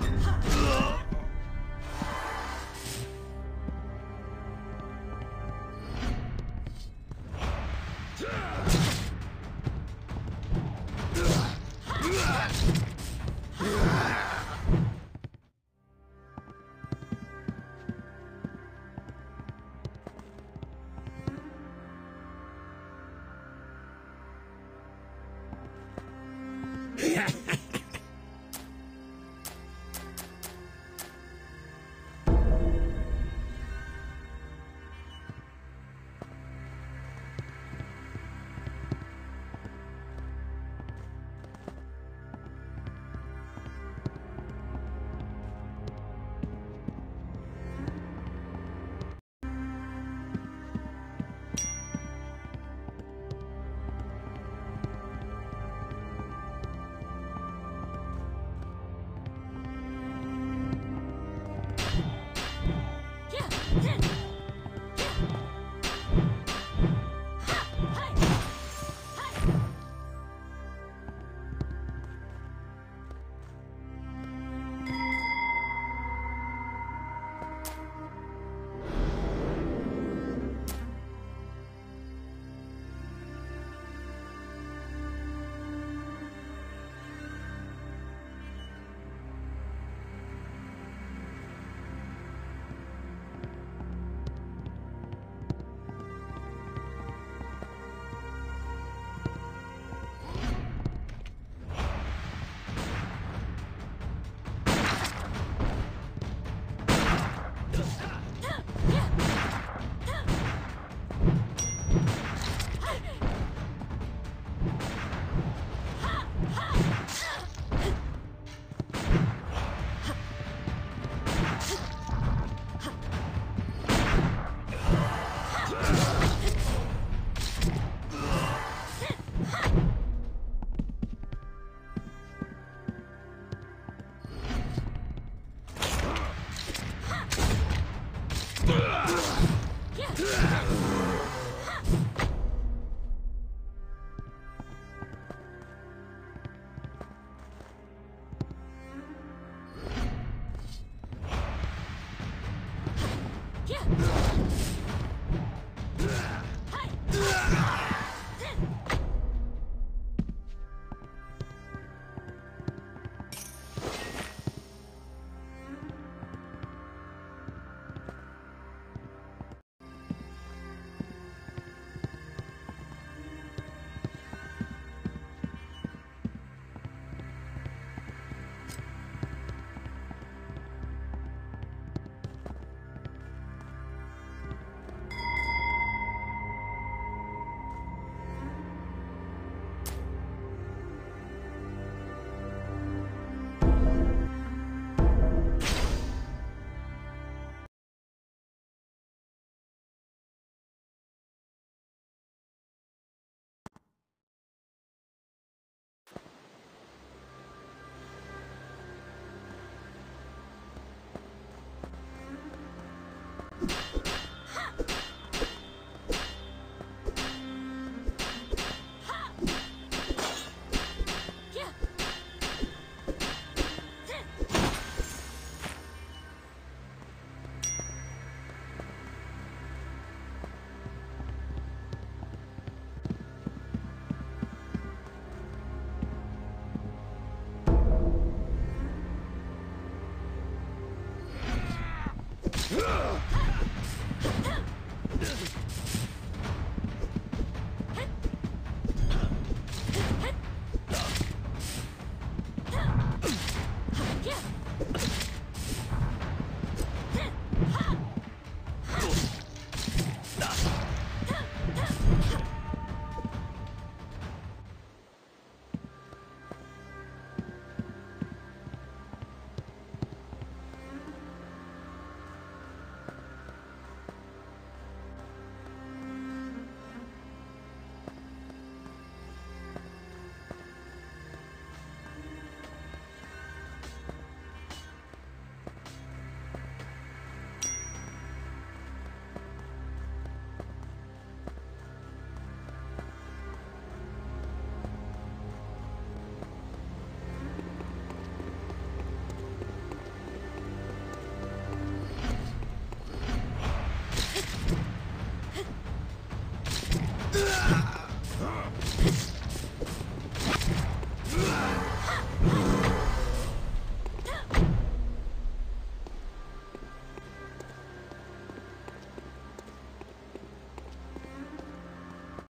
Ha! 天。